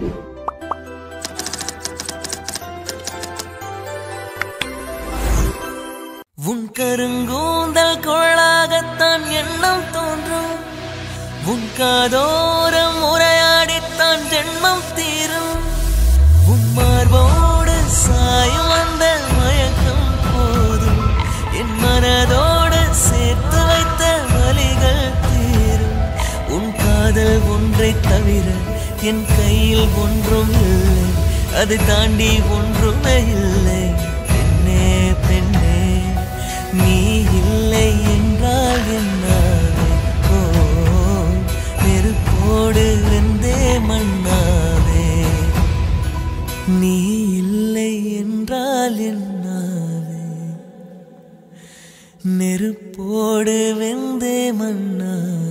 உன் கருங்கூந்தல் கொள்ளாகத்தான் எண்ணம் தோன்றும். உன் காதோரம் உரையாடித்தான் ஜென்மம் தீரும். உன் மார்போடு சாயும் அந்த மயக்கம் போதும். என் மனதோடு சேர்த்து வைத்த வலிகள் தீரும். உன் காதல் ஒன்றை தவிர என் கையில் ஒன்றும் இல்லை. அது தாண்டி ஒன்றுமே இல்லை. பெண்ணே பெண்ணே நீ இல்லை என்றால் என்னாவே ஓ நெருப்போடு இருந்தே மண்ணாவே நீ இல்லை என்றால் என்னாவே நெருப்போடு வெந்தே மன்னாவே